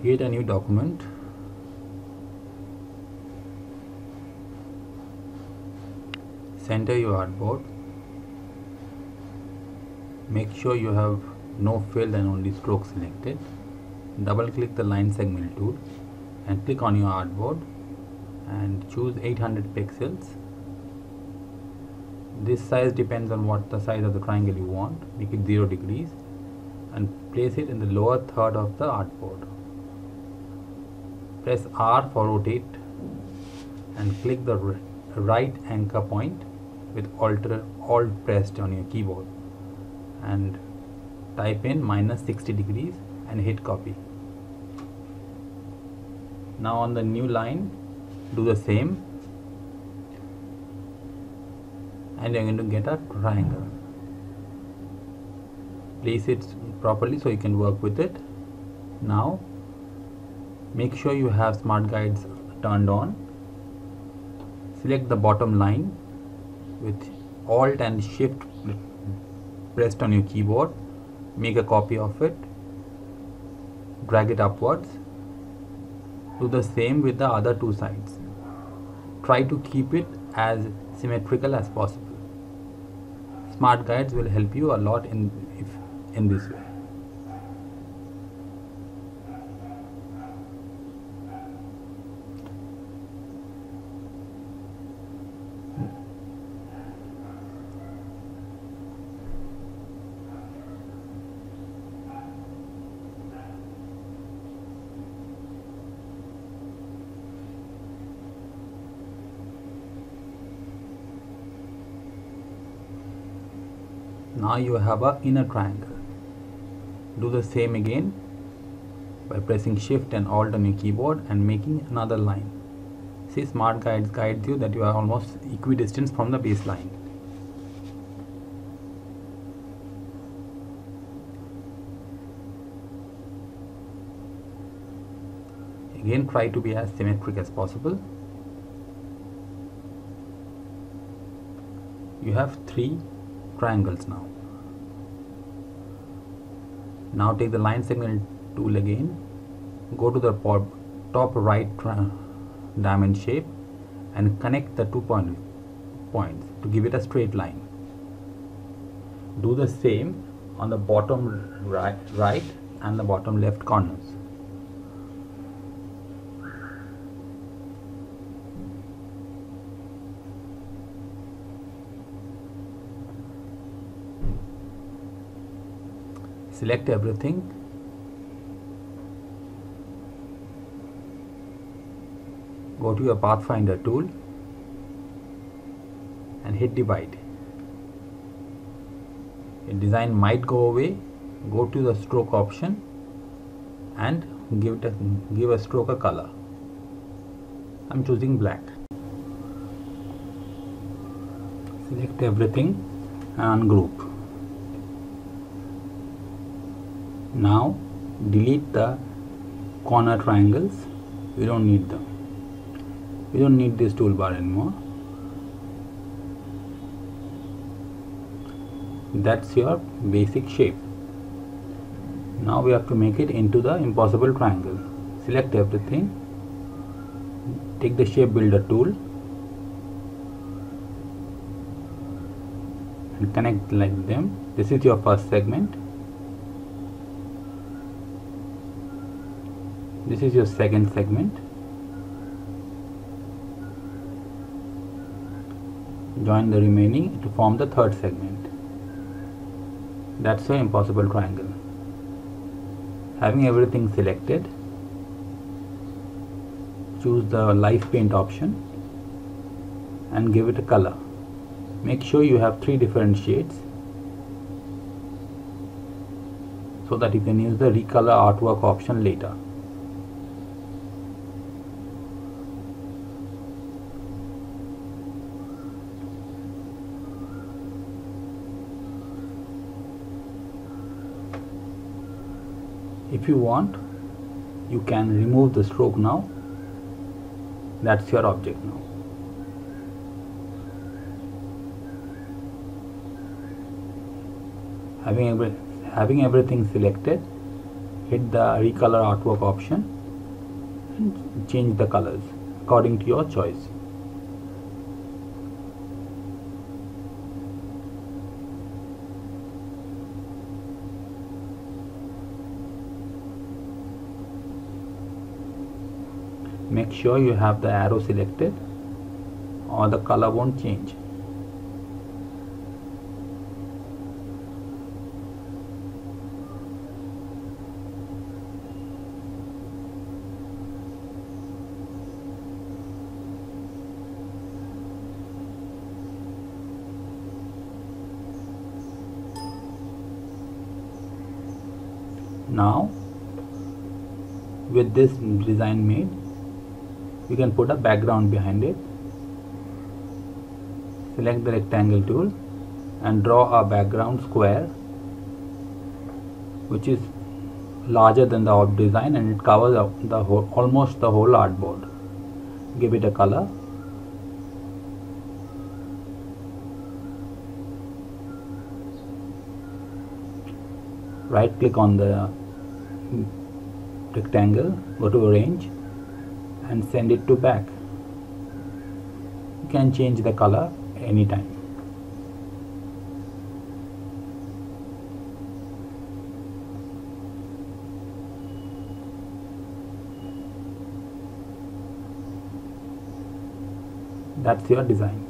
create a new document. Center your artboard. Make sure you have no fill and only stroke selected. Double click the line segment tool and click on your artboard and choose 800 pixels. This size depends on what the size of the triangle you want. Make it 0 degrees and place it in the lower third of the artboard press R for rotate and click the right anchor point with alt, alt pressed on your keyboard and type in minus 60 degrees and hit copy. Now on the new line do the same and you're going to get a triangle. Place it properly so you can work with it. Now make sure you have smart guides turned on. Select the bottom line with alt and shift pressed on your keyboard. Make a copy of it. Drag it upwards. Do the same with the other two sides. Try to keep it as symmetrical as possible. Smart guides will help you a lot in if in this way now you have a inner triangle. Do the same again by pressing shift and alt on your keyboard and making another line. See smart guides guides you that you are almost equidistant from the baseline. Again try to be as symmetric as possible. You have three triangles now. Now take the line segment tool again. Go to the top right diamond shape and connect the two point, points to give it a straight line. Do the same on the bottom right, right and the bottom left corners select everything. Go to your pathfinder tool and hit divide. Your design might go away. Go to the stroke option and give it a, give a stroke a color. I'm choosing black. Select everything and ungroup now delete the corner triangles. We don't need them. We don't need this toolbar anymore. That's your basic shape. Now we have to make it into the impossible triangle. Select everything. Take the shape builder tool. And connect like them. This is your first segment this is your second segment. Join the remaining to form the third segment. That's your impossible triangle. Having everything selected choose the live paint option and give it a color. Make sure you have three different shades so that you can use the recolor artwork option later if you want you can remove the stroke now. That's your object now. Having every, having everything selected hit the recolor artwork option and change the colors according to your choice make sure you have the arrow selected or the color won't change. Now with this design made you can put a background behind it. Select the rectangle tool and draw a background square which is larger than the out design and it covers the whole, almost the whole artboard. Give it a color. Right click on the rectangle go to arrange and send it to back. You can change the color anytime. That's your design